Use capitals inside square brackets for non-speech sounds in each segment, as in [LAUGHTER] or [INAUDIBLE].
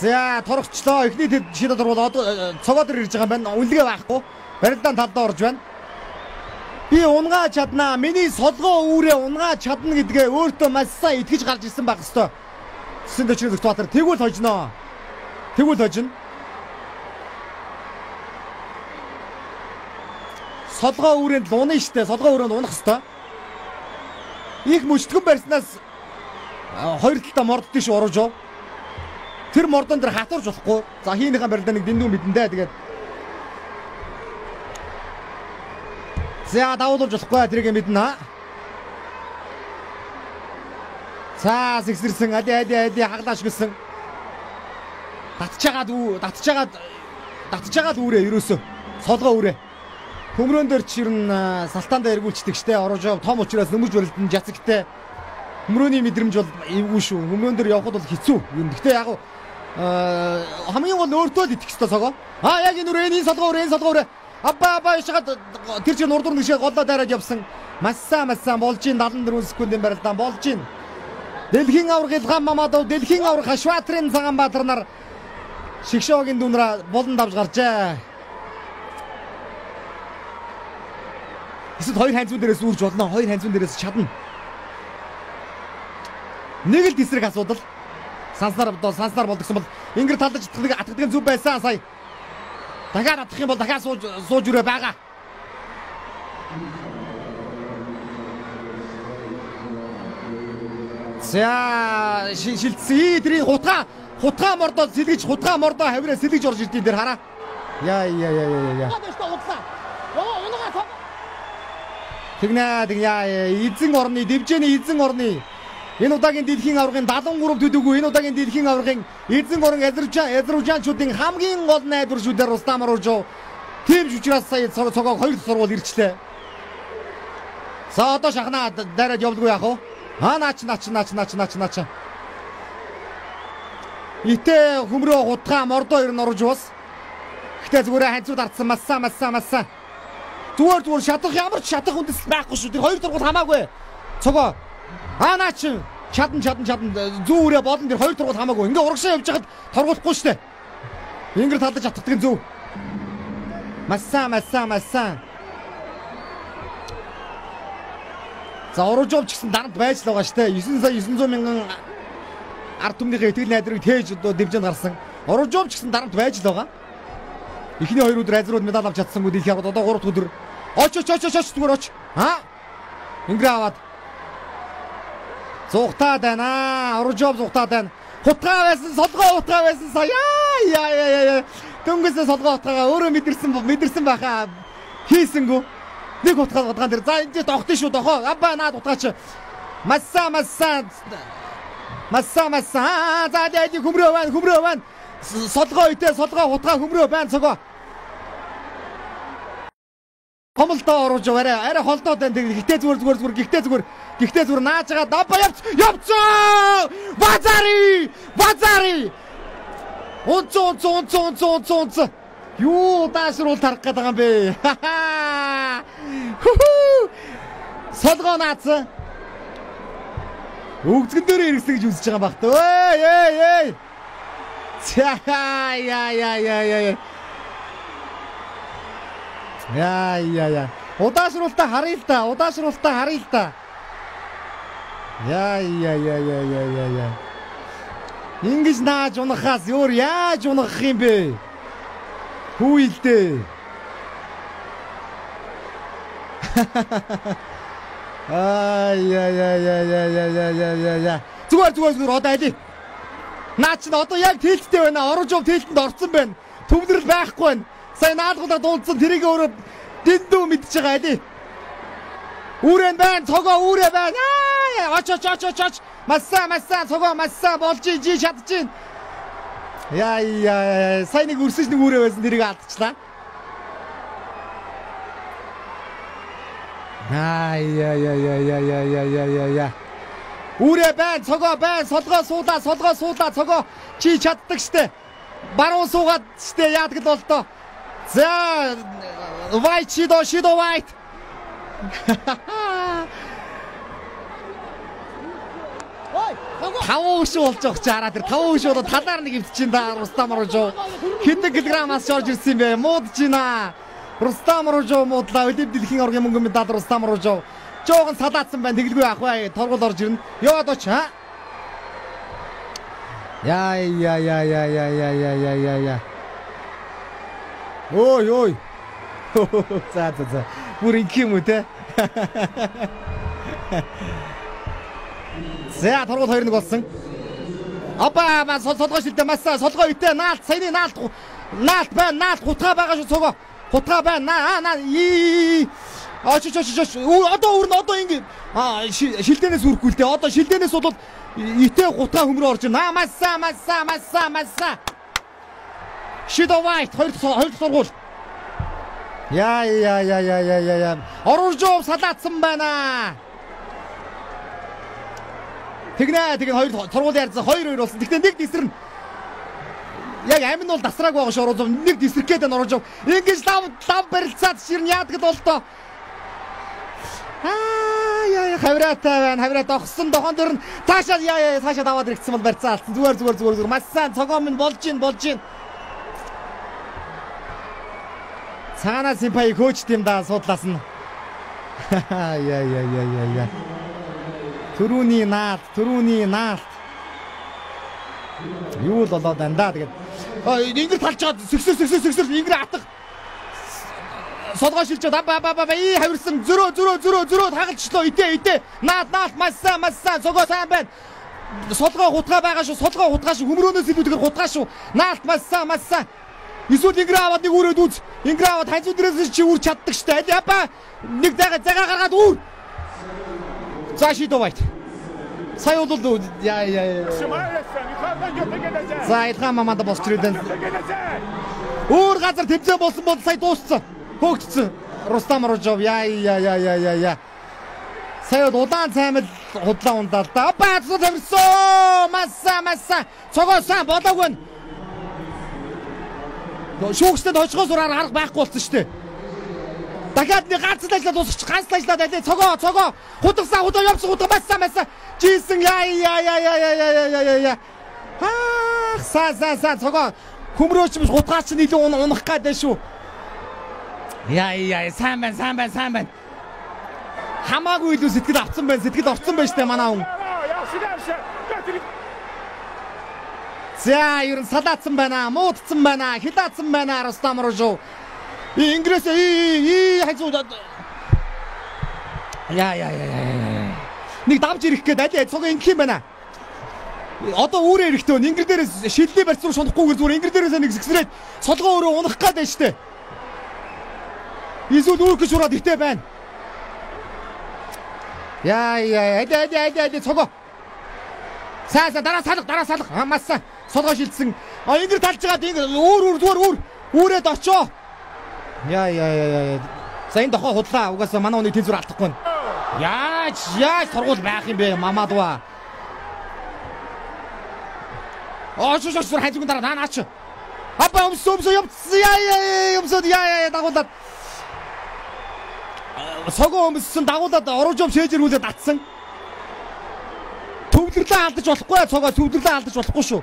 За торгочлоо. Эхний тэд шийдэл дурвал одоо э, цогоо дээр ирж байгаа юм байна. Үнэлгээ байхгүй. Барилдаан талдаа орж байна. Би унгаа чаднаа. Миний солгоо үүрээ унгаа чадна гэдгээ өөртөө маш сайн итгэж гарч ирсэн байх хэвээр. Тэсэн дэчрэг Батар тэгвэл хожноо. Тэгвэл хожно. Солгоо үүрэнд л унаа штэ. Солгоо үүрэнд унах хэвээр. Их мөчтгөн барьснаас хоёр талдаа морддоо ш урууж юу. Тэр мордон дээр хатуурж болохгүй. За хийнийхэн барилдаа нэг дэндүү мэдэндээ тэгээд За давуулж болохгүй тэрийг мэднэ. За сэгсэрсэн али али али хаглааш гисэн. Татчихагаад үү татчихагаад татчихагаад үүрээ ерөөсөө солгоо үүрээ. Хөмрөн дээр чирн салтаандаа эргүүлчихдэг штэ орожоо том учраас нөмөж барилдан жацагтай. Хөмрөөний мэдрэмж бол эвгүй шүү. Хөмрөн дээр явхад бол хэцүү. Юм. Гэтэ яг Э, хамгийн гол өөртөө л итгэх ёстой цогоо. А яг энэ үрээ энэ солгоо үрээ энэ солгоо үрээ. Абба абба ишгаад тэр чинь урд гişээ голлоо дайраад явсан. Масса масса болж ин 74 секундын барилдаан болж ин. Дэлхийн авраг Илгам Мамадов, дэлхийн авраг Хашватрын Цагаанбаатар нар Шигшоогийн дүнрээ болон давж гарчээ. Эсвэл хоёр ханцун дээрээс үрж болно. Хоёр ханцун дээрээс чадна. Нэг л тесрэг асуудал санснаар санснаар болдгсон бол ингэр талдаж атгдаг атгдаг зүв байсан сая. Дахиад атгах юм бол дахиад сууж сууж өрөө байгаа. За шилдсэн тэрийн хутга хутга мордоо сэлгэж хутга мордоо хавираа сэлгэж орж ирдیں۔ дээр хараа. Яа яа яа яа яа. Тэгнэ тэг яа эзэн орны дэвжээний эзэн орны Энэ удаагийн дэлхийн аваргын 73 төдөггүй энэ удаагийн дэлхийн аваргын эзэн орон Азербайджан Азербайджанчуудын хамгийн гол найдвар шүдэр Рустам Оружов тийм учраас сая цогоо хоёр сургуул ирчлээ. За одоо шахнаа дайраад явдгүй яах вэ? Аа наач наач наач наач наач наач. Итэ хөмрөө хутгаа мордоо ер нь орж бас. Гэтэ зүгээр ханцууд ардсан массаа массаа массаа. Зүгээр зүгээр шатах ямар ч шатах үндэс байхгүй шүү. Тэр хоёр тургуул хамаагүй. Цогоо Аа наа чи чадан чадан чадан зүү үрээ болон тэр хоёр тургуул хамаагүй. Ингээ урагшаа явж хахад торгуулахгүй штэ. Ингэр талдаж атгадаг зөв. Масса масса масса. За урууж ч гэсэн дарамт байж л байгаа штэ. 9 сая 900 мянган ард түмнийхээ итгэл найдрыг тээж одоо дэмжинд гарсан. Урууж ч гэсэн дарамт байж л байгаа. Эхний хоёр өдөр азрууд медаль авч чадсангүй дэлхийн аваад одоо 3 дахь өдөр оч оч оч оч зүгээр оч. Аа. Ингээ аваад Зугтаад байна. Оржов зугтаад байна. Хутгаа байсан, солгоо хутгаа байсан сая. Яа яа яа. Дөнгөсөө солгоо хутгаагаа өөрөө мэдэрсэн мэдэрсэн байхаа. Хийсэнгүү. Нэг хутгаа хутгаан дээр. За энэ дохтын шүү дохоо. Абба наад хутгаач. Масса масса. Масса масса. За дээд хүмрөө байна, хүмрөө байна. Солгоо үтээ, солгоо хутгаа хүмрөө байна цогоо. Хомолдоо оруулж арай арай холдоод байна. Гэхдээ зүгээр зүгээр зүгээр гэхдээ зүгээр гэхдээ зүгээр нааж байгаа дабба явц явцаа. Базари! Базари! Унц унц унц унц унц унц. Юу даашруул тарах гээд байгаа юм бэ? [LAUGHS] Солгоо наац. Өгзгөн дээр иргэсэн гэж үзэж байгаа багт. Ой ой ой. Цаа я я я я. Яа яа яа. Удаашруултаа харъя л да. Удаашруултаа харъя л да. Яа яа яа яа яа яа яа. Ингиж нааж унахаас өөр яаж унах юм бэ? Хүүилдээ. Аа яа яа яа яа яа яа яа яа. Зүгээр зүгээр зүгээр одоо алий. Наа чи одоо яг тэлттэй байна. Орж ов тэлтэнд орцсон байна. Төвлөрөл байхгүй байна. Сая наалгуудаа дуулсан тэрийг өөрөө дэндүү мэдчихэж байгаа алий. Үрэн байна, цогоо үрэ байна. Оч оч оч оч оч. Масса масса цогоо масса болж ий чадчих. Яа яа сая нэг өрсөж нэг үрэ байсан тэрийг алдчихлаа. Аа яа яа яа яа яа яа яа яа яа. Үрэ байна, цогоо байна, солгоо суулаа, солгоо суулаа, цогоо чи чаддаг штэ. Баруун суугаад штэ яадаг л бол тоо. За White Shido Shido White. Ой, хого. 5 өш болж байгаа чи хараа тэр 5 өш болоод талаар нэг өвдчихин да Рустам Рожо. Хэдэн килограммаас шорж ирсэн бэ? Муудж байна. Рустам Рожо муудлаа. Өдөв дэлхийн оргийн мөнгө медаль Рустам Рожо. Жоогон салаацсан байна. Тэгэлгүй ах бай. Торгол орж ирнэ. Яваад оч. Яа яа яа яа яа яа яа яа яа яа. Ой ой. [LAUGHS] За за за. Бүр инх юм уу те? [LAUGHS] За торгол 2-1 болсон. Апа ма солгоо шилдэ маса солгоо итэ наалт саяны наалт наалт байна наалт хутга байгаа шүү цогоо хутга байна наа наа и Аач ч ч ч одоо өрн одоо ингэ шилдээнээс үрхгүй л дээ одоо шилдээнээс бол итэ гутгаа хөмрөө орж байна маса маса маса маса Шидо Вайт хоёр хоёр сургуул Яа яа яа яа яа яа Оружов салаацсан байна Тэгнэ тэгээ хоёр сургууль ярьсан 2 2 болсон. Тэгтээ нэг дисрэн яг амин бол дасрааг байгаа шүү ороо нэг дисрэх гээд байна ороо. Ингиж лав лав барилцаад ширн яадаг л болтоо. Аа яа хавраатай байна. Хавраа догсон дохон дөрн цаашаа яа яа цаашаа даваад иргэсэн бол барьцаа алдсан. Зүгээр зүгээр зүгээр зүгээр маш сайн цогоо минь болж гин болж гин. Цаана симпай коуч тийм да судлаас нь. Яа яа яа яа яа. Төрүүний наалт, төрүүний наалт. Юу л болоод байна да тэгээд. Ингэр талж чад сэгсэр сэгсэр сэгсэр ингэр атах. Солгоо шилжээд аба аба аба и хавирсан зөрөө зөрөө зөрөө зөрөө хагалчлоо идэ идэ. Наалт наалт масса масса цогоо сайн байна. Солгоо хутгаа байгаа шүү. Солгоо хутгаа шүү. Хөмрөөнөөс илүү тэгэхээр хутгаа шүү. Наалт масса масса. Эсвэл ингэр аваад нэг үрээд үз. Инграуд хажуу дээрээс чи үр чаддаг штэ. Япа нэг зага зага гаргаад үр. За ши давайт. Сая бол я я я. За илхам мамада босчруудэн. Үр газар тэмцээ болсон бол сая дууссан. Хөөгдсөн. Рустам Рожов я я я я я я. Сая удаан цаймал худлаа ундаал да. Баацсан тавирсан. Масса масса. Цогоо сан болоогүй нь. Шүүгчтэд хожгоо сураар арга байхгүй болсон шүү дээ. Дахиад нэг ганц л ажиллаад дуусчих. Ганц л ажиллаад алей цогоо цогоо. Хутгасаа хутаа явсан хутга бассан бассан. Жисэн яа яа яа яа яа яа яа яа. Аа са са са цогоо. Хүмрөөч биш хутгаач нь илүү унах гэдэг шүү. Яа яа сайн байна сайн байна сайн байна. Хамаагүй илүү сэтгэл авцсан байна. Сэтгэл орцсон байна штэ манаа хүн. За ер нь салаацсан байна, муудсан байна, хилаацсан байна Рустам Ружуу. Ингээс и и хайцуу. Я я я я. Нэг давж ирэх гээд аль цуг ингэх юм байна. Одоо үүрээ эрэхтэй өн ингэр дээрээс шиллий барьцуу шунахгүйгээр зүгээр ингэр дээрээс нэг зэгсрээд цолгоо өөрөө унах гээд байна штэ. Эсвэл үүрх гэж ураад итэй байна. Яа яа, адэ адэ адэ адэ цогоо. Сайн сайн дараа салах, дараа салах. Хамаасан солгоо шилжсэн а ингэр талж байгаад ингэ өөр өөр зүгээр өөр үүрээд очоо Яа яа яа. За энэ дохоо худлаа. Угаасаа манай хүний тэнцвэр алдахгүй байна. Яаж яаж сургууль байх юм бэ? Мамадва. Оош оош сур хайзгүй дараа наа наач. Апа өмс өмс явц яа яа өмс яа яа дагуулад. Согоо өмссөн дагуулад орууж ом шээжэрүүлээд татсан. Төвлөрлөө алдаж болохгүй цогоо төвлөрлөө алдаж болохгүй шүү.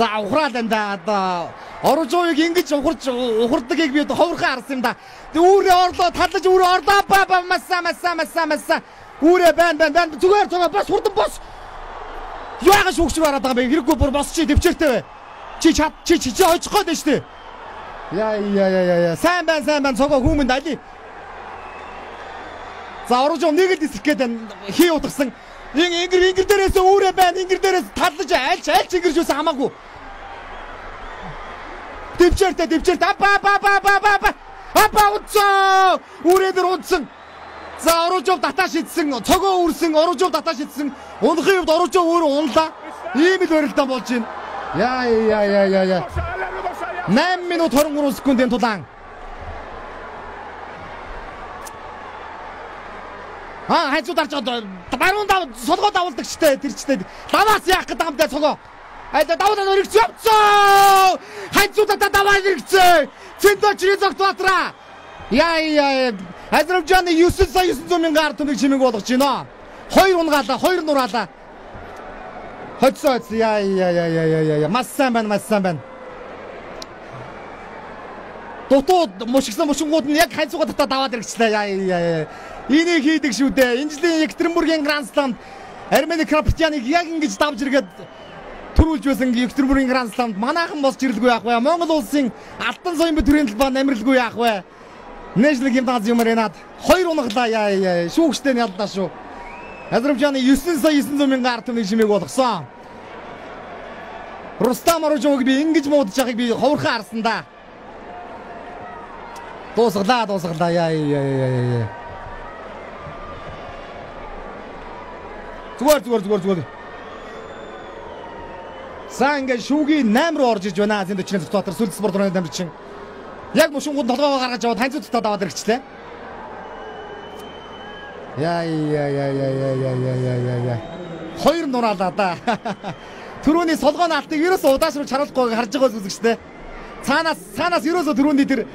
За ухраал энэ одоо оржууг ингэж ухарч ухардагыг би одоо ховрхон харсан юм да. Үүрээ орлоо талж үүрээ орлоо ба ба маса маса маса маса. Үүрээ байн байн байн зүгээр зүгээр бас хурдан бос. Яагаад шүүгч бараад байгаа юм? Хэрэггүй бүр босч дэвчээртэй бай. Чи чад чи чи чи очих гээд дээ. Яа яа яа яа сайн байна сайн байна цогоо хүмүүнд али. За оржуу нэг л дисэх гээд хий утгсан. Ингэр ингэр дээрээс үүрээ байна. Ингэр дээрээс талж айлч айлч ингэрж юусан хамаагүй. Дэвчээртэй дэвчээртэй апа апа апа апа апа апа уцаа үрээдэр унтсан. За оружов дата шидсэн, цогоо үрсэн, оружов дата шидсэн. Унахын хувьд оружов өөрөө унлаа. Ийм л барилдаа болж байна. Яа яа яа яа яа. 8 минут 23 секундын тулаан. Аа хайцуу дарж одоо баруун дав солгоо давуулдаг чтэй тэр чтэй. Даваас яах гэдэг юм бэ цогоо. Это давно на рихцепцо! Хайцута та давай рихце! Цэнто чиризог туатра! Яй яй. Азербайджаны 900 сая 900 мянган ард түмийг чимэг болгож байна. Хоёр унгаалаа, хоёр нураалаа. Хоцсоо хоцсоо яй яй яй яй яй яй. Маш сайн байна, маш сайн байна. Дутууд мушигсан мушингууд нь яг хайцуга татаа даваад ирчихлээ. Яй яй яй. Энийг хийдэг шүү дээ. Энэ жилийн Екатеринбургийн Гранд Сланд Армени Краптяныг яг ингэж давж иргээд төрүүлж байсан Екатеринбургийн Гранд Сламд манайхан бос жирлгүй яах вэ? Монгол улсын алтан бит төрийн талбай намирлгүй яах вэ? National Gymnasium Arena-д хоёр унаглаа яа яа шүүгчтэй нь яллаа шүү. Азербайджаны 9 сая 900 мянган ард түмнийг шимээг болгосон. Рустам Орожовыг би ингэж муудаж байгааг би ховорхон харсан да. Дуусглаа дуусглаа яа яа яа яа. Зүгээр зүгээр зүгээр зүгээр. Саа ингээд шүүгийн 8 руу орж иж байна. Азийн төчний дотор сүлд спорт орны дамжчин. Яг мушингууд толгоогоо гаргаж аваад ханцуу дотоод аваад ирчихлээ. Яа яа яа яа яа яа яа яа яа. Хоёр нураалаа да. [LAUGHS] Төрөний солгооны алтыг ерөөсөө удаашруу чаруулахгүй харж байгаа үзэгчтэй. Цаанаас цаанаас ерөөсөө төрөний тэр